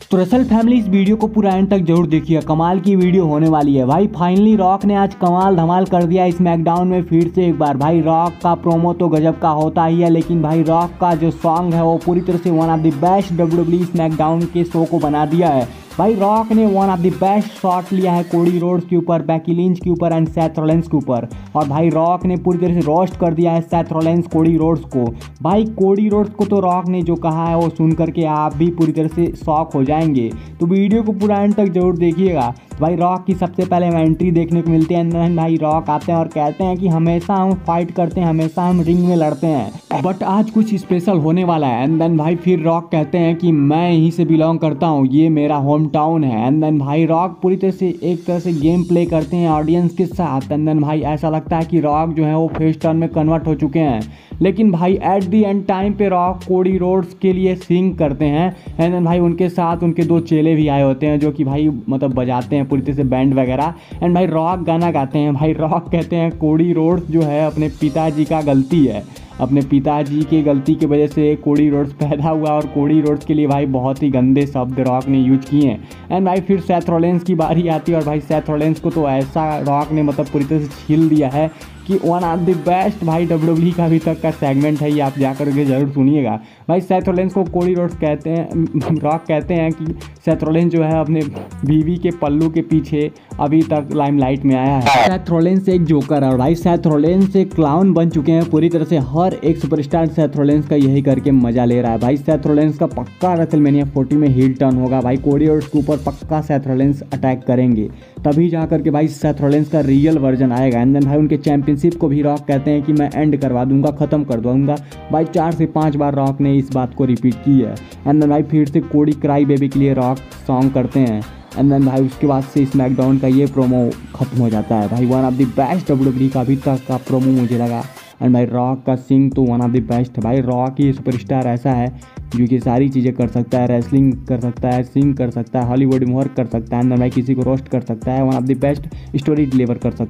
तो Russell family, इस video को पूरा एंड तक ज़रूर देखिए। कमाल की वीडियो होने वाली है। भाई फाइनली रॉक ने आज कमाल धमाल कर दिया इस मैकडाउन में फिर से एक बार। भाई रॉक का प्रोमो तो गजब का होता ही है, लेकिन भाई रॉक का जो सॉन्ग है, वो पूरी तरह से one of the best W इस मैकडाउन के शो को बना दिया है। भाई रॉक ने one of the best shot लिया है कोडी रोड्स के ऊपर बैकी लिंच के ऊपर एंड सैथ रोलेंस के ऊपर। और भाई रॉक ने पूरी तरह से रोस्ट कर दिया है सैथ रोलेंस कोडी रोड्स को। भाई कोडी रोड्स को तो रॉक ने जो कहा है, वो सुन करके आप भी पूरी तरह से शॉक हो जाएँगे। तो वीडियो को पूरा एंड तक ज़रूर देखिएगा। भाई रॉक की सबसे पहले हम एंट्री देखने को मिलती है। भाई रॉक आते हैं और कहते हैं कि हमेशा हम फाइट करते हैं, हमेशा हम रिंग में लड़ते हैं। बट आज कुछ स्पेशल होने वाला है। एंड देन भाई फिर रॉक कहते हैं कि मैं यहीं से बिलोंग करता हूँ। ये मेरा होम टाउन है। एंड देन भाई रॉक पूरी तरह से एक तरह से गेम प्ले करते हैं ऑडियंस के साथ। एंड देन भाई, ऐसा लगता है कि रॉक जो है वो फेस टर्न में कन्वर्ट हो चुके हैं। लेकिन भाई एट दी एंड टाइम पे रॉक कोडी रोड्स के लिए सिंग करते हैं। एंड देन भाई, उनके साथ उनके दो चेले भी आए होते हैं जो कि भाई मतलब बजाते हैं पूरी तरह से बैंड वगैरह। एंड भाई रॉक गाना गाते हैं। भाई रॉक कहते हैं कोडी रोड्स जो है अपने पिताजी का गलती है। अपने पिताजी की गलती की वजह से कोड़ी रोड्स पैदा हुआ और कोड़ी रोड्स के लिए भाई बहुत ही गंदे शब्द रॉक ने यूज़ किए हैं। एंड भाई फिर सेथरोलेंस की बारी आती है और भाई सेथरोलेंस को तो ऐसा रॉक ने मतलब पूरी तरह से छील दिया है कि वन ऑफ़ द बेस्ट भाई डब्ल्यू का अभी तक का सेगमेंट है ये, आप जाकर के ज़रूर सुनिएगा। भाई सेथरोलेंस को कोड़ी रोड्स कहते हैं, रॉक कहते हैं कि सेथरोलेंस जो है अपने बीवी के पल्लू के पीछे अभी तक लाइमलाइट में आया है। सेथरोलेंस एक जोकर है और भाई सेथरोलेंस एक क्लाउन बन चुके हैं, पूरी तरह से हर एक सुपरस्टार सेथ्रोलेंस का यही करके मज़ा ले रहा है। भाई सेथरोलेंस का पक्का रेसलमेनिया 40 में हिल टर्न होगा। भाई कोडी और के ऊपर पक्का सेथरोलेंस अटैक करेंगे। तभी जा करके भाई सेथरोलेंस का रियल वर्जन आएगा। एंड देन भाई, उनके चैंपियनशिप को भी रॉक कहते हैं कि मैं एंड करवा दूँगा, ख़त्म कर दूँगा। भाई, चार से पाँच बार रॉक ने इस बात को रिपीट की है। एंड देन भाई, फिर से कोडी क्राई बेबी के लिए रॉक सॉन्ग करते हैं। एंड देन भाई, उसके बाद से स्मैकडाउन का ये प्रोमो खत्म हो जाता है। भाई one of the best W का अभी तक का प्रोमो मुझे लगा। एंड भाई रॉक का सिंग तो वन ऑफ़ द बेस्ट भाई रॉक ही सुपरस्टार ऐसा है जो कि सारी चीज़ें कर सकता है। रेसलिंग कर सकता है सिंग कर सकता है हॉलीवुड में वर्क कर सकता है एंड भाई किसी को रोस्ट कर सकता है। One of the best story deliver कर सकता है।